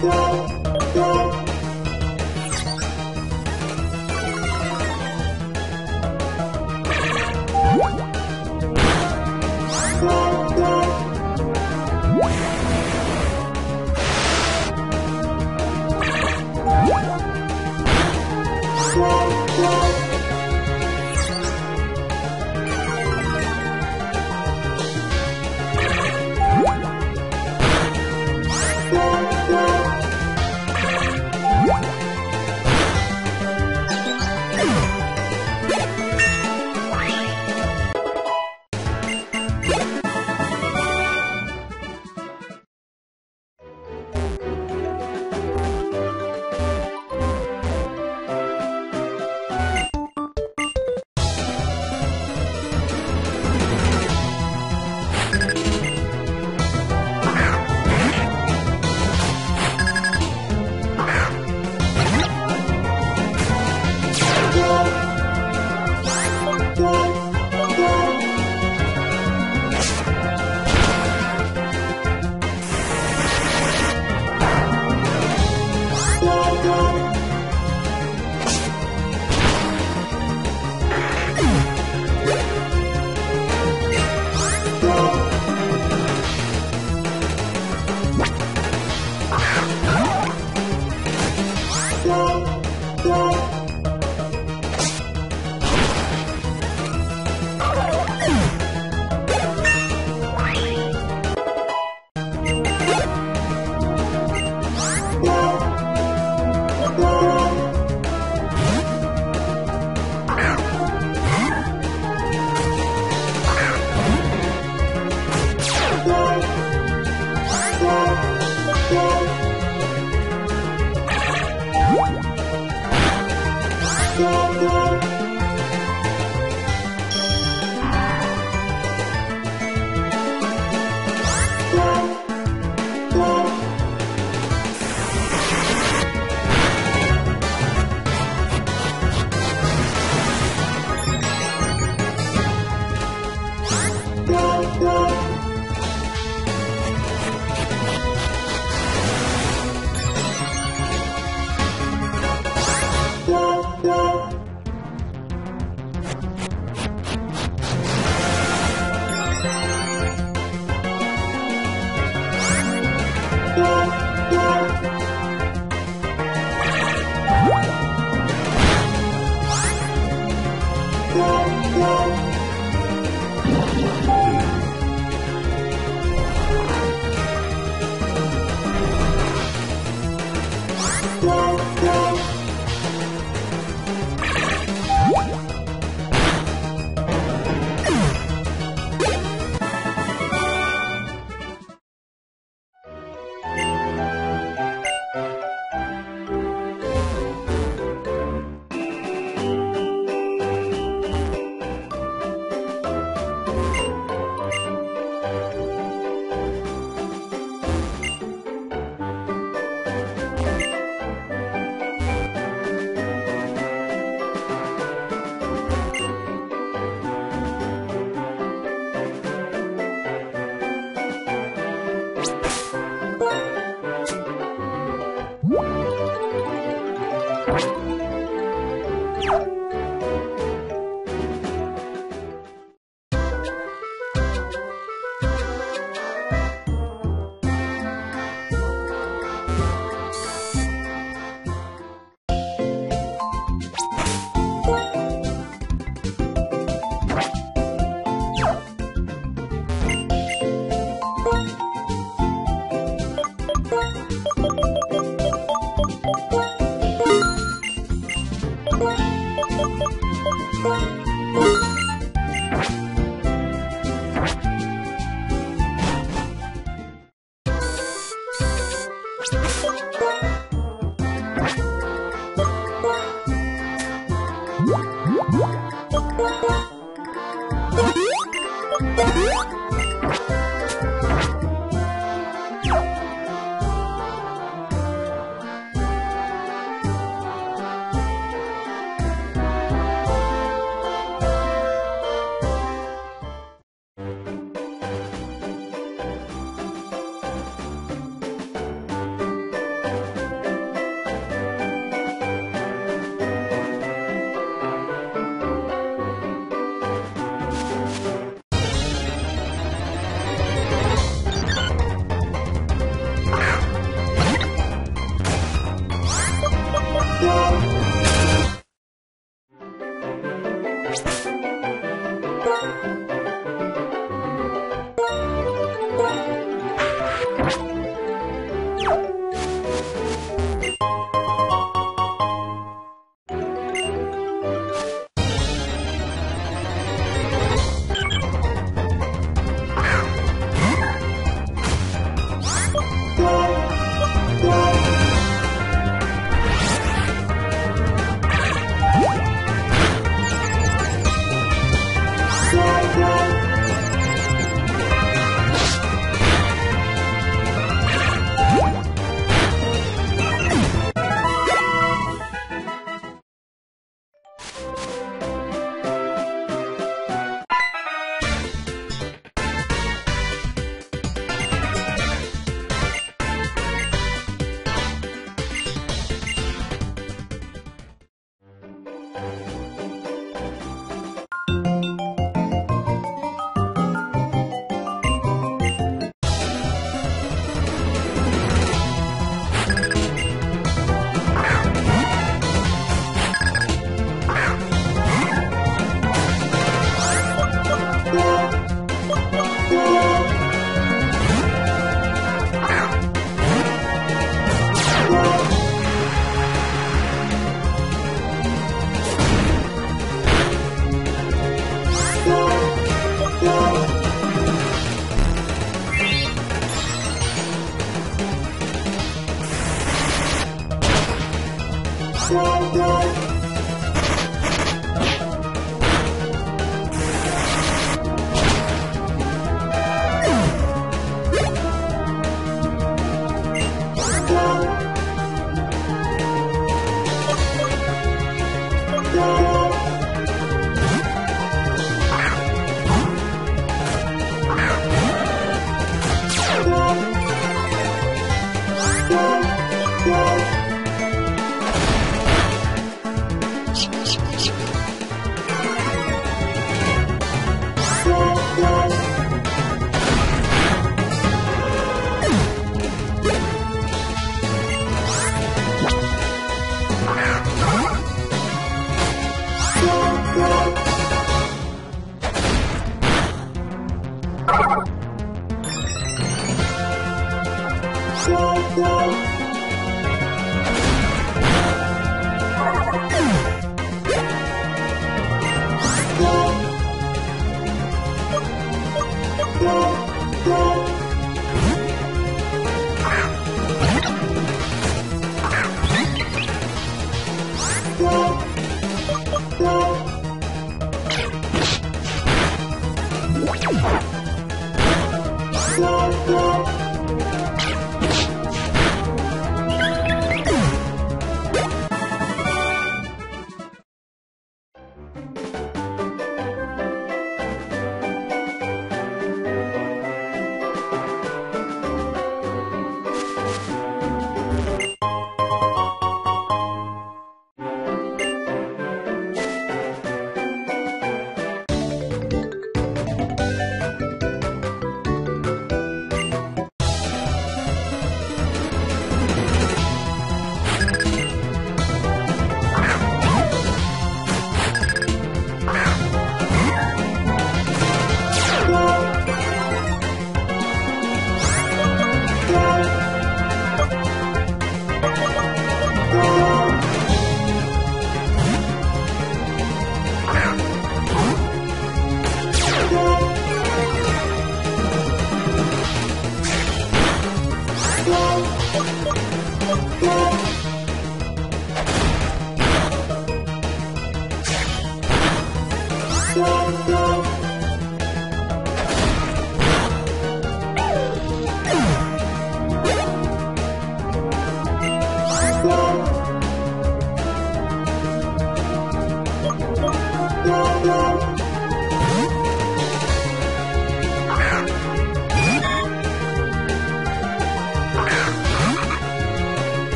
Go, go. What?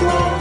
「What?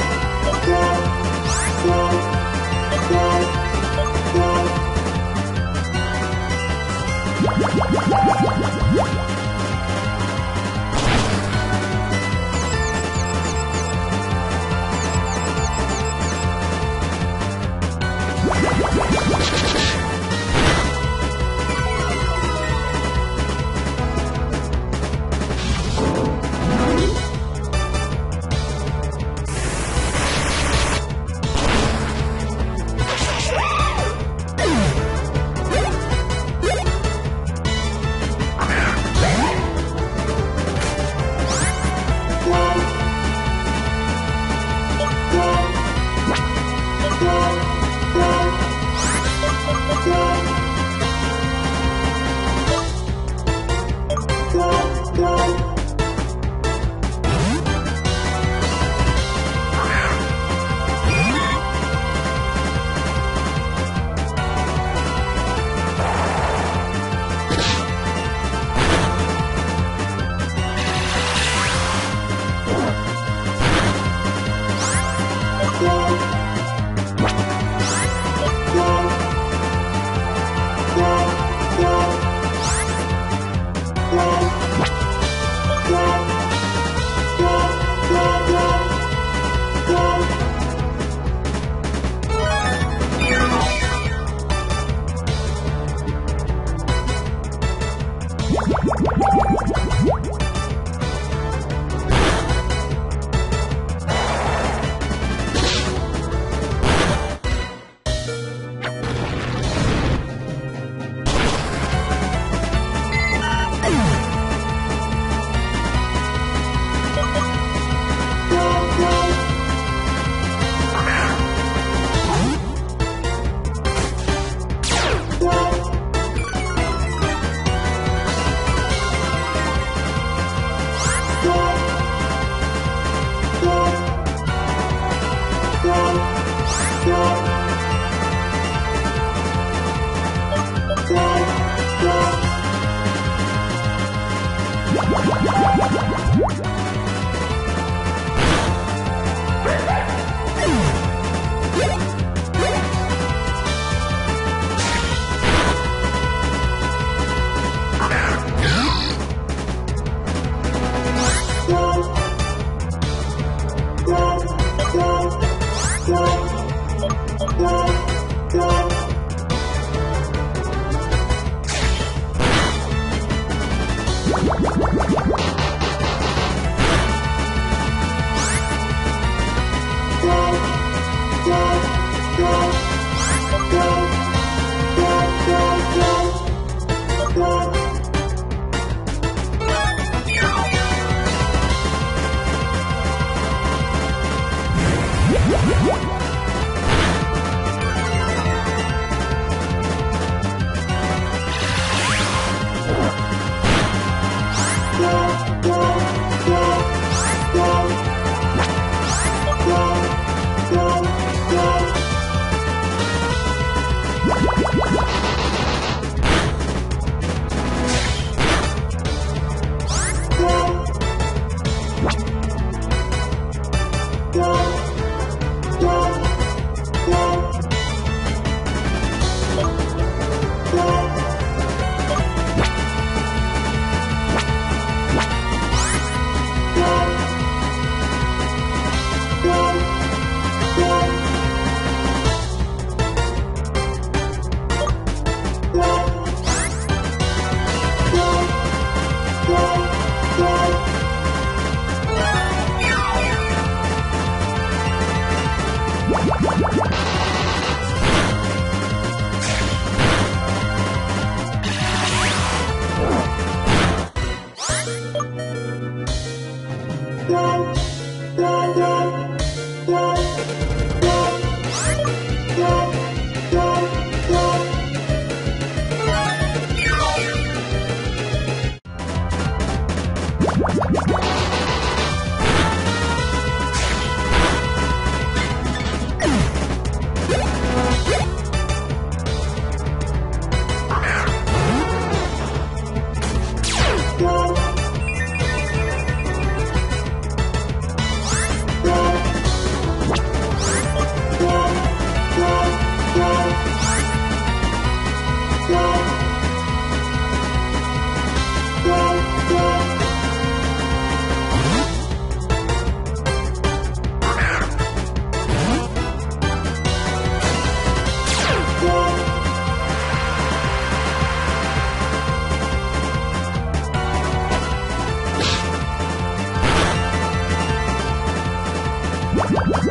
Yeah.